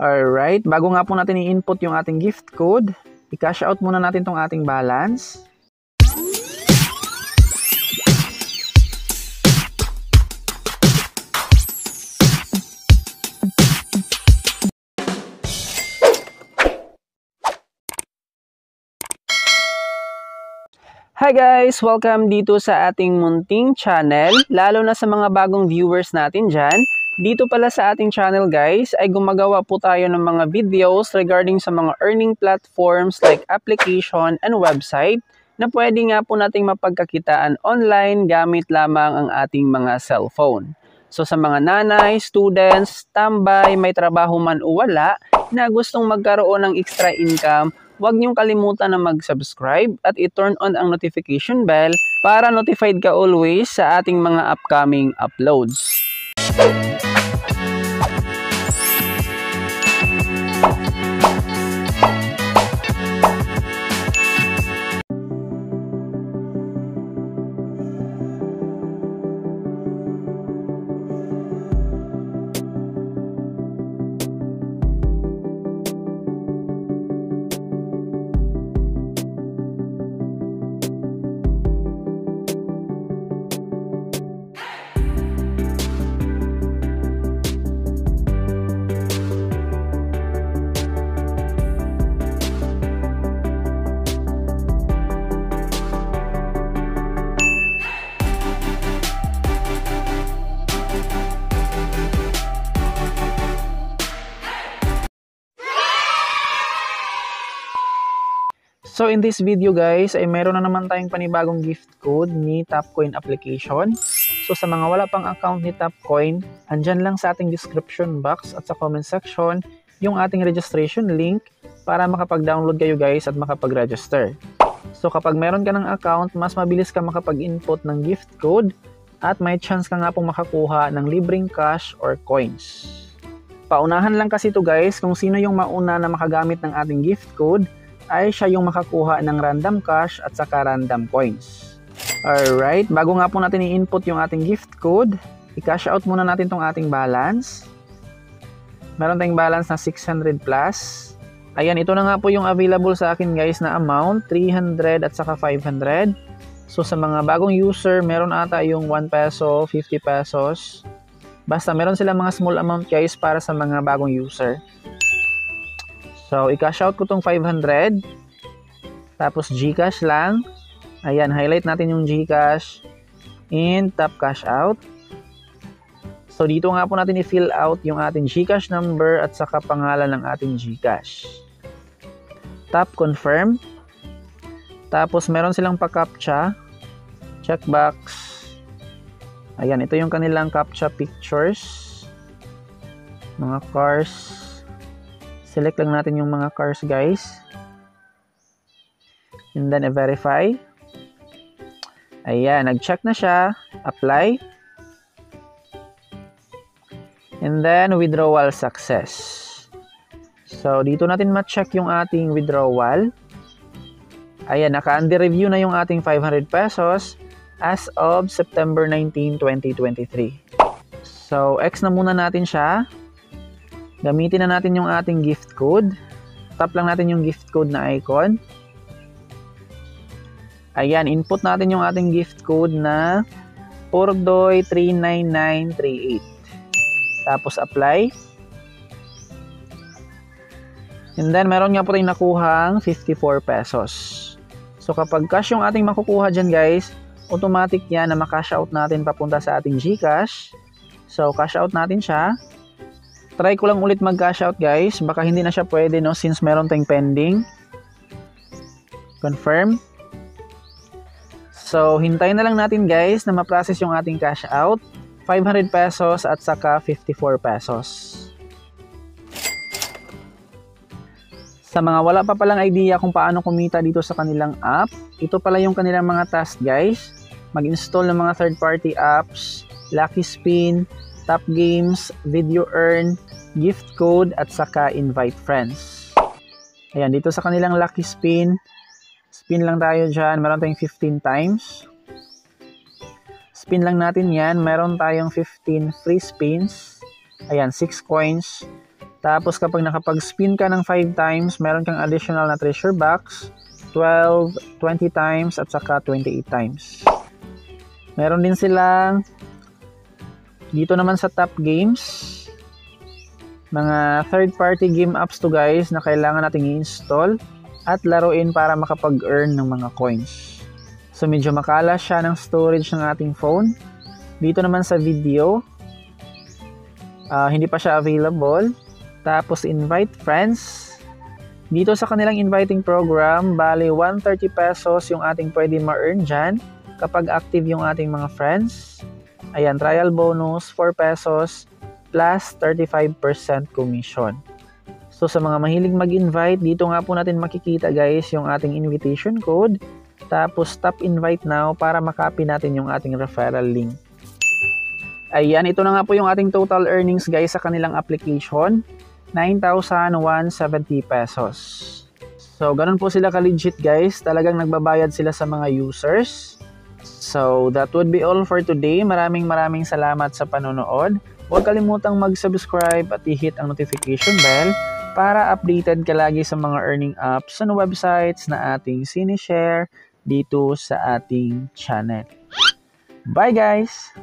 Alright, bago nga po natin i-input yung ating gift code, i-cash out muna natin tong ating balance. Hi guys! Welcome dito sa ating munting channel, lalo na sa mga bagong viewers natin dyan. Dito pala sa ating channel guys ay gumagawa po tayo ng mga videos regarding sa mga earning platforms like application and website na pwede nga po nating mapagkakitaan online gamit lamang ang ating mga cellphone. So sa mga nanay, students, tambay, may trabaho man o wala na gustong magkaroon ng extra income, huwag niyong kalimutan na mag-subscribe at i-turn on ang notification bell para notified ka always sa ating mga upcoming uploads. So in this video guys, ay meron na naman tayong panibagong gift code ni Tapcoin application. So sa mga wala pang account ni Tapcoin, andyan lang sa ating description box at sa comment section yung ating registration link para makapag-download kayo guys at makapag-register. So kapag meron ka ng account, mas mabilis ka makapag-input ng gift code at may chance ka nga pong makakuha ng libreng cash or coins. Paunahan lang kasi to guys kung sino yung mauna na makagamit ng ating gift code ay siya yung makakuha ng random cash at saka random coins. Alright, bago nga po natin i-input yung ating gift code, i-cash out muna natin tong ating balance. Meron tayong balance na 600 plus. Ayan, ito na nga po yung available sa akin guys na amount, 300 at saka 500. So sa mga bagong user, meron ata yung 1 peso, 50 pesos. Basta meron silang mga small amount guys para sa mga bagong user. So, i-cash out ko tong 500. Tapos, Gcash lang. Ayan, highlight natin yung Gcash. And tap cash out. So, dito nga po natin i-fill out yung ating Gcash number at saka pangalan ng ating Gcash. Tap confirm. Tapos, meron silang pa-captcha. Checkbox. Ayan, ito yung kanilang captcha pictures. Mga cars select lang natin yung mga cars guys. And then i-verify ayan, nag-check na siya. Apply. And then withdrawal success. So dito natin ma-check yung ating withdrawal. Ayan, naka-under review na yung ating 500 pesos as of September 19, 2023 so X na muna natin siya Gamitin na natin yung ating gift code. Tap lang natin yung gift code na icon. Ayan, input natin yung ating gift code na Pordoy39938. Tapos apply. And then meron nga po tayong nakuhang 54 pesos. So kapag cash yung ating makukuha dyan guys, automatic yan na makash out natin papunta sa ating Gcash. So cash out natin siya try ko lang ulit mag-cash out guys. Baka hindi na siya pwede no since meron tayong pending. Confirm. So, hintayin na lang natin guys na ma-process yung ating cash out. 500 pesos at saka 54 pesos. Sa mga wala pa palang idea kung paano kumita dito sa kanilang app, ito pala yung kanilang mga task guys. Mag-install ng mga third-party apps, Lucky Spin, Top Games, Video Earn, gift code at saka invite friends. Ayan, dito sa kanilang lucky spin, spin lang tayo dyan. Meron tayong 15 times. Spin lang natin yan. Meron tayong 15 free spins. Ayan, 6 coins. Tapos kapag nakapag-spin ka ng 5 times, meron kang additional na treasure box, 12, 20 times, at saka 28 times. Meron din silang dito naman sa top games, mga third-party game apps to guys na kailangan nating i-install at laruin para makapag-earn ng mga coins. So medyo makala siya ng storage ng ating phone. Dito naman sa video, uh, hindi pa siya available. Tapos invite friends. Dito sa kanilang inviting program, bali 130 pesos yung ating pwede ma-earn dyan kapag active yung ating mga friends. Ayan, trial bonus 4 pesos plus 35% commission. So sa mga mahilig mag-invite, dito nga po natin makikita guys yung ating invitation code. Tapos tap invite now para makopy natin yung ating referral link. Ayan, ito na nga po yung ating total earnings guys sa kanilang application. 9,170 pesos. So, ganun po sila ka-legit guys. Talagang nagbabayad sila sa mga users. So, that would be all for today. Maraming maraming salamat sa panonood. Huwag kalimutang mag-subscribe at i-hit ang notification bell para updated ka lagi sa mga earning apps and websites na ating sinishare dito sa ating channel. Bye guys!